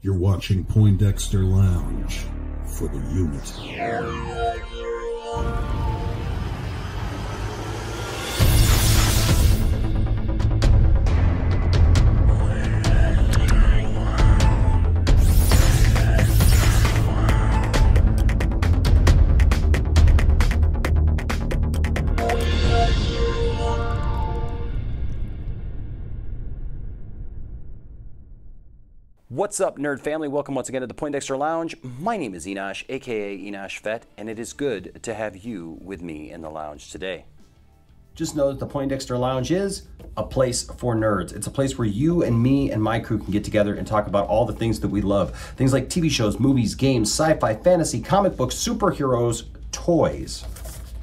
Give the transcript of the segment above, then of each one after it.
You're watching Poindexter Lounge for the unit. What's up, nerd family? Welcome once again to the Poindexter Lounge. My name is Enosh, aka Enosh Fett, and it is good to have you with me in the lounge today. Just know that the Poindexter Lounge is a place for nerds. It's a place where you and me and my crew can get together and talk about all the things that we love. Things like TV shows, movies, games, sci fi, fantasy, comic books, superheroes, toys.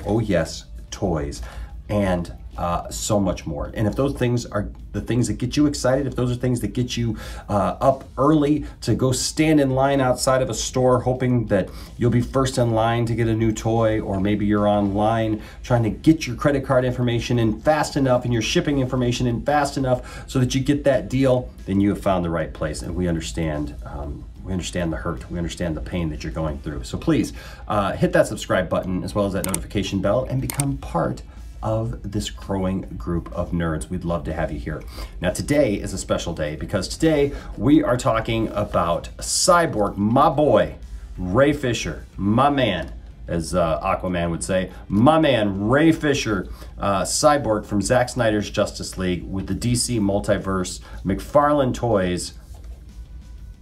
Oh, yes, toys. And uh, so much more. And if those things are the things that get you excited, if those are things that get you uh, up early to go stand in line outside of a store hoping that you'll be first in line to get a new toy, or maybe you're online trying to get your credit card information in fast enough and your shipping information in fast enough so that you get that deal, then you have found the right place. And we understand. Um, we understand the hurt. We understand the pain that you're going through. So please uh, hit that subscribe button as well as that notification bell and become part of this growing group of nerds. We'd love to have you here. Now, today is a special day because today we are talking about Cyborg, my boy, Ray Fisher, my man, as uh, Aquaman would say, my man, Ray Fisher, uh, Cyborg from Zack Snyder's Justice League with the DC Multiverse, McFarlane Toys.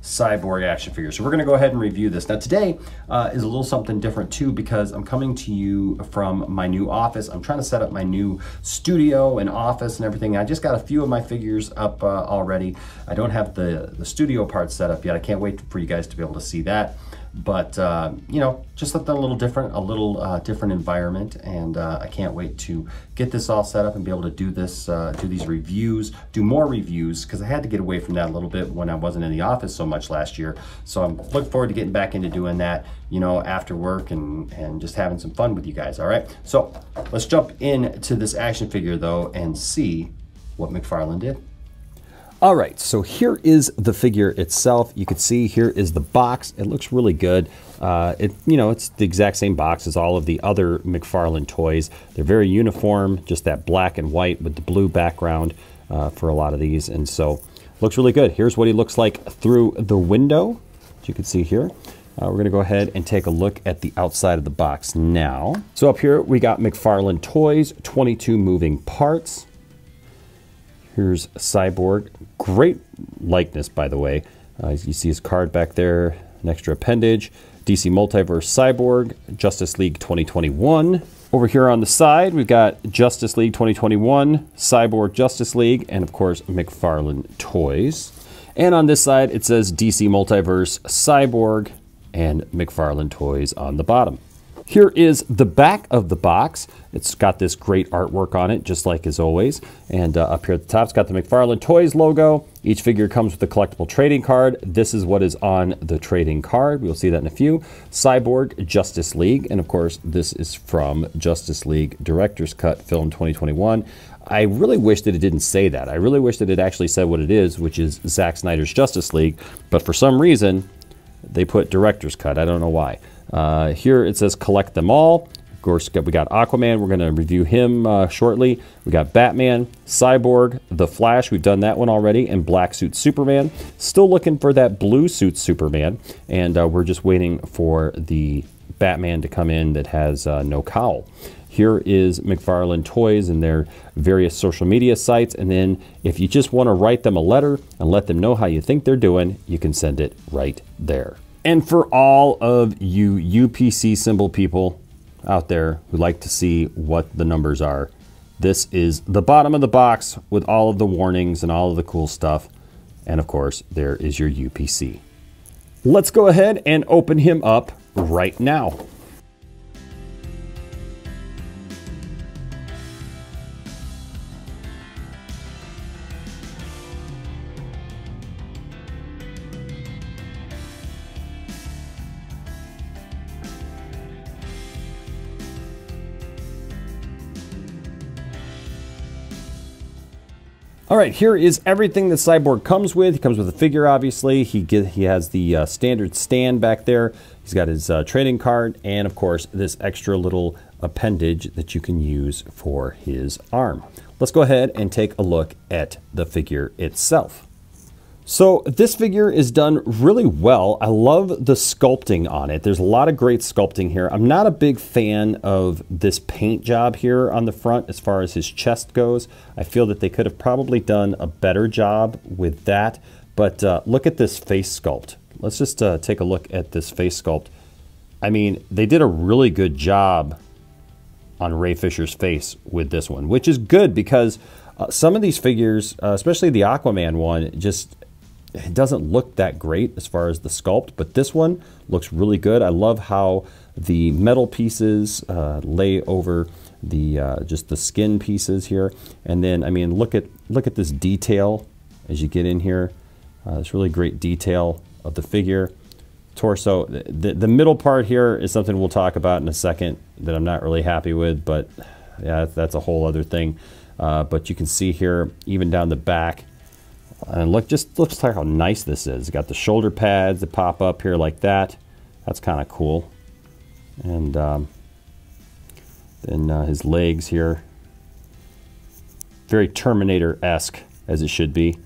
Cyborg action figure. So we're going to go ahead and review this. Now today uh, is a little something different too because I'm coming to you from my new office. I'm trying to set up my new studio and office and everything. I just got a few of my figures up uh, already. I don't have the, the studio part set up yet. I can't wait for you guys to be able to see that but uh, you know just something a little different a little uh, different environment. And uh, i can't wait to get this all set up and be able to do this uh, do these reviews do more reviews because i had to get away from that a little bit when i wasn't in the office so much last year. So i'm looking forward to getting back into doing that you know after work and and just having some fun with you guys all right? So let's jump into this action figure though and see what mcfarlane did all right, so here is the figure itself. You can see here is the box. It looks really good. Uh, it, you know, it's the exact same box as all of the other McFarlane toys. They're very uniform, just that black and white with the blue background uh, for a lot of these. And so looks really good. Here's what he looks like through the window, as you can see here. Uh, we're going to go ahead and take a look at the outside of the box now. So up here we got McFarlane Toys, 22 moving parts. Here's Cyborg. Great likeness, by the way. Uh, you see his card back there, an extra appendage. DC Multiverse Cyborg, Justice League 2021. Over here on the side, we've got Justice League 2021, Cyborg Justice League, and of course, McFarlane Toys. And on this side, it says DC Multiverse Cyborg and McFarlane Toys on the bottom. Here is the back of the box. It's got this great artwork on it, just like as always. And uh, up here at the top, it's got the McFarlane Toys logo. Each figure comes with a collectible trading card. This is what is on the trading card. We'll see that in a few. Cyborg Justice League. And of course, this is from Justice League Director's Cut Film 2021. I really wish that it didn't say that. I really wish that it actually said what it is, which is Zack Snyder's Justice League. But for some reason, they put Director's Cut. I don't know why. Uh, here it says collect them all. Of course, we got Aquaman. We're going to review him uh, shortly. We got Batman, Cyborg, The Flash. We've done that one already. And Black Suit Superman. Still looking for that blue suit Superman. And uh, we're just waiting for the Batman to come in that has uh, no cowl. Here is McFarlane Toys and their various social media sites. And then if you just want to write them a letter and let them know how you think they're doing, you can send it right there. And for all of you UPC symbol people out there who like to see what the numbers are, this is the bottom of the box with all of the warnings and all of the cool stuff. And of course, there is your UPC. Let's go ahead and open him up right now. All right, here is everything the Cyborg comes with. He comes with a figure, obviously. He get, he has the uh, standard stand back there. He's got his uh, trading card, and of course, this extra little appendage that you can use for his arm. Let's go ahead and take a look at the figure itself. So this figure is done really well. I love the sculpting on it. There's a lot of great sculpting here. I'm not a big fan of this paint job here on the front as far as his chest goes. I feel that they could have probably done a better job with that. But uh, look at this face sculpt. Let's just uh, take a look at this face sculpt. I mean, they did a really good job on Ray Fisher's face with this one, which is good because uh, some of these figures, uh, especially the Aquaman one, just it doesn't look that great as far as the sculpt, but this one looks really good. I love how the metal pieces uh, lay over the uh, just the skin pieces here, and then I mean look at look at this detail as you get in here. Uh, this really great detail of the figure torso. The, the middle part here is something we'll talk about in a second that I'm not really happy with, but yeah, that's a whole other thing. Uh, but you can see here, even down the back, and look, just looks like how nice this is. It's got the shoulder pads that pop up here like that. That's kind of cool. And um, then uh, his legs here, very Terminator-esque as it should be.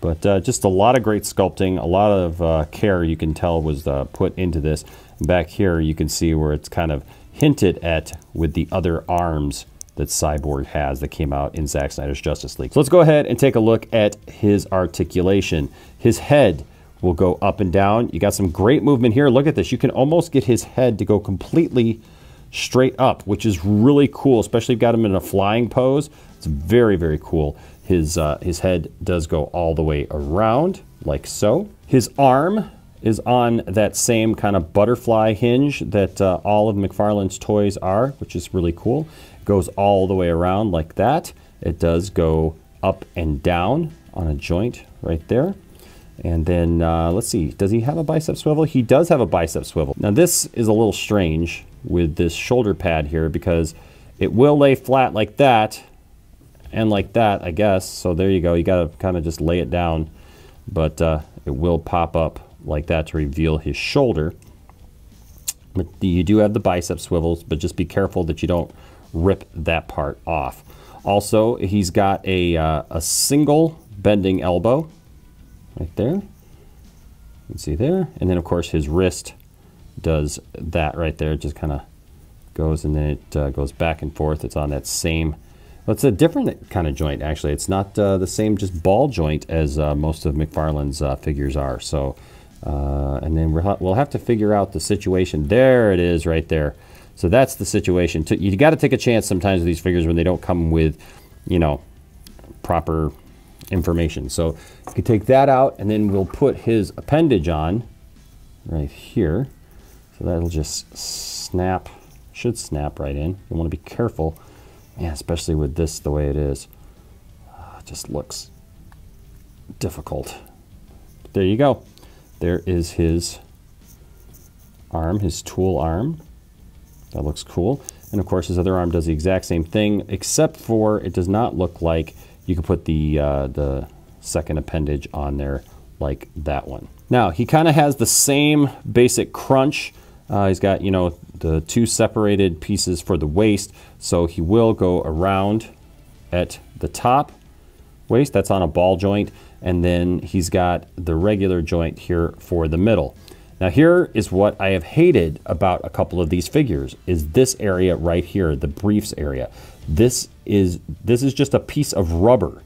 But uh, just a lot of great sculpting, a lot of uh, care you can tell was uh, put into this. Back here you can see where it's kind of hinted at with the other arms that Cyborg has that came out in Zack Snyder's Justice League. So let's go ahead and take a look at his articulation. His head will go up and down. You got some great movement here. Look at this. You can almost get his head to go completely straight up, which is really cool, especially if you've got him in a flying pose. It's very, very cool. His, uh, his head does go all the way around, like so. His arm is on that same kind of butterfly hinge that uh, all of McFarlane's toys are, which is really cool. It goes all the way around like that. It does go up and down on a joint right there. And then, uh, let's see, does he have a bicep swivel? He does have a bicep swivel. Now this is a little strange with this shoulder pad here because it will lay flat like that and like that, I guess. So there you go. You got to kind of just lay it down, but uh, it will pop up like that to reveal his shoulder. But you do have the bicep swivels, but just be careful that you don't rip that part off. Also, he's got a, uh, a single bending elbow right there. You can see there. And then, of course, his wrist does that right there. It just kind of goes and then it uh, goes back and forth. It's on that same well, it's a different kind of joint, actually. It's not uh, the same just ball joint as uh, most of McFarlane's uh, figures are. So, uh, and then we'll, we'll have to figure out the situation. There it is right there. So that's the situation. You got to take a chance sometimes with these figures when they don't come with, you know, proper information. So you can take that out and then we'll put his appendage on right here. So that'll just snap, should snap right in. You want to be careful yeah, especially with this the way it is. Uh, just looks difficult. But there you go. There is his arm, his tool arm. That looks cool. And of course his other arm does the exact same thing, except for it does not look like you can put the, uh, the second appendage on there like that one. Now, he kind of has the same basic crunch. Uh, he's got, you know, the two separated pieces for the waist. So he will go around at the top waist. That's on a ball joint. And then he's got the regular joint here for the middle. Now here is what I have hated about a couple of these figures is this area right here, the briefs area. This is this is just a piece of rubber.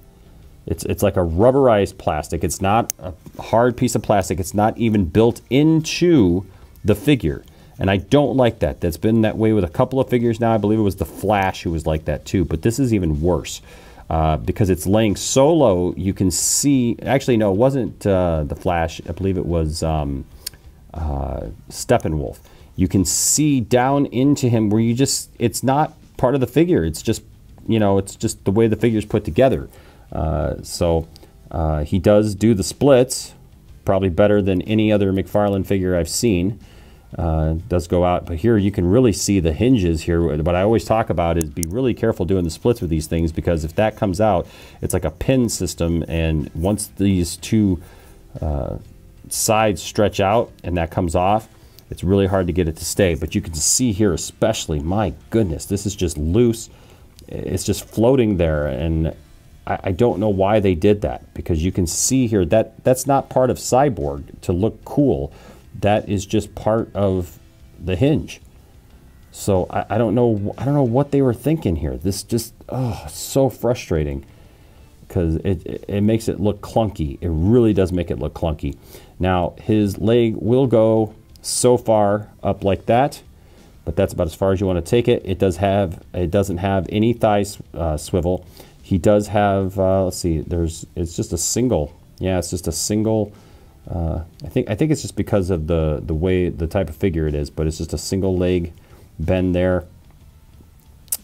It's, it's like a rubberized plastic. It's not a hard piece of plastic. It's not even built into the figure. And I don't like that. That's been that way with a couple of figures now. I believe it was the Flash who was like that too. But this is even worse uh, because it's laying so low. You can see. Actually, no, it wasn't uh, the Flash. I believe it was um, uh, Steppenwolf. You can see down into him where you just. It's not part of the figure. It's just you know. It's just the way the figure's put together. Uh, so uh, he does do the splits, probably better than any other McFarlane figure I've seen. Uh, does go out, but here you can really see the hinges here. What I always talk about is be really careful doing the splits with these things because if that comes out, it's like a pin system, and once these two uh, sides stretch out and that comes off, it's really hard to get it to stay. But you can see here, especially, my goodness, this is just loose. It's just floating there, and I, I don't know why they did that because you can see here that that's not part of Cyborg to look cool that is just part of the hinge. So I, I, don't know. I don't know what they were thinking here. This just oh, so frustrating because it, it, it makes it look clunky. It really does make it look clunky. Now his leg will go so far up like that, but that's about as far as you want to take it. It does have. It doesn't have any thigh uh, swivel. He does have. Uh, let's see. There's. It's just a single. Yeah, it's just a single uh, I think I think it's just because of the the way the type of figure it is, but it's just a single leg bend there.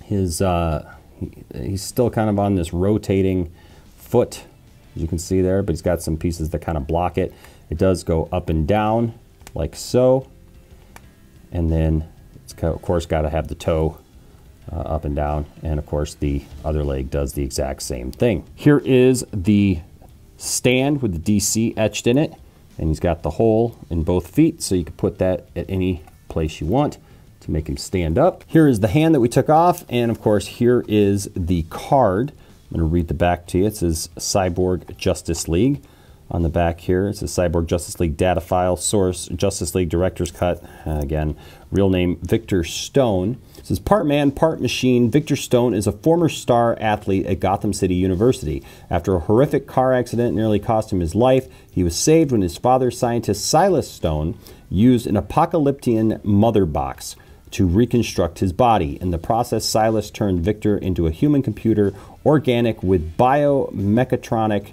His uh, he, he's still kind of on this rotating foot, as you can see there, but he's got some pieces that kind of block it. It does go up and down like so, and then it's of course got to have the toe uh, up and down, and of course the other leg does the exact same thing. Here is the stand with the DC etched in it and he's got the hole in both feet so you can put that at any place you want to make him stand up. Here is the hand that we took off and of course here is the card. I'm going to read the back to you. It says Cyborg Justice League. On the back here, it says Cyborg Justice League data file, source, Justice League Director's Cut. Uh, again, real name Victor Stone. It says part man, part machine. Victor Stone is a former star athlete at Gotham City University. After a horrific car accident nearly cost him his life, he was saved when his father, scientist Silas Stone, used an Apokoliptian mother box to reconstruct his body. In the process, Silas turned Victor into a human computer, organic with biomechatronic,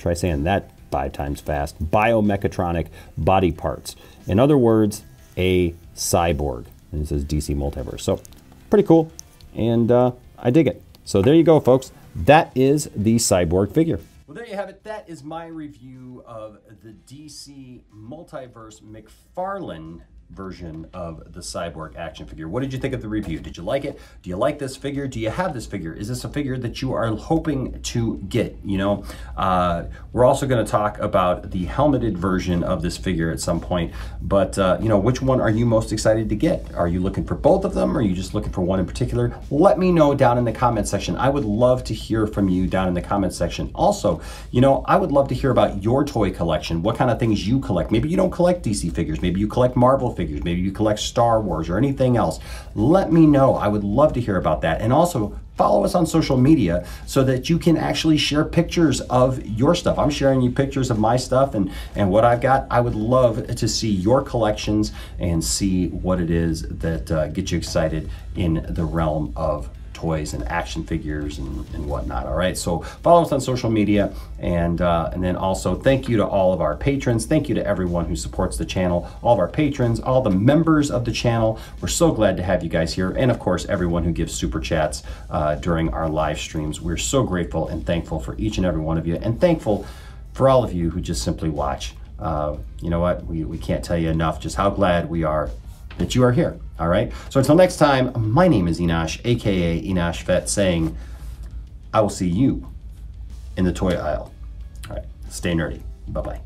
try saying that five times fast, biomechatronic body parts. In other words, a cyborg and it says DC Multiverse. So pretty cool, and uh, I dig it. So there you go, folks. That is the Cyborg figure. Well, there you have it. That is my review of the DC Multiverse McFarlane version of the Cyborg action figure. What did you think of the review? Did you like it? Do you like this figure? Do you have this figure? Is this a figure that you are hoping to get? You know, uh, we're also going to talk about the helmeted version of this figure at some point, but uh, you know, which one are you most excited to get? Are you looking for both of them? Or are you just looking for one in particular? Let me know down in the comment section. I would love to hear from you down in the comment section. Also, you know, I would love to hear about your toy collection, what kind of things you collect. Maybe you don't collect DC figures, maybe you collect Marvel figures, maybe you collect Star Wars or anything else, let me know. I would love to hear about that. And also, follow us on social media so that you can actually share pictures of your stuff. I'm sharing you pictures of my stuff and, and what I've got. I would love to see your collections and see what it is that uh, gets you excited in the realm of toys and action figures and, and whatnot. All right, so follow us on social media, and uh, and then also thank you to all of our patrons. Thank you to everyone who supports the channel, all of our patrons, all the members of the channel. We're so glad to have you guys here, and of course everyone who gives super chats uh, during our live streams. We're so grateful and thankful for each and every one of you, and thankful for all of you who just simply watch. Uh, you know what? We, we can't tell you enough just how glad we are that you are here. All right. So until next time, my name is Enosh, aka Enosh Fett, saying, I will see you in the toy aisle. All right. Stay nerdy. Bye bye.